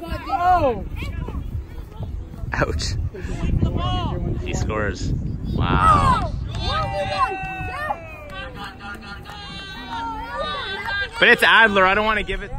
Oh! Ouch. He scores. Wow. But it's Adler. I don't want to give it.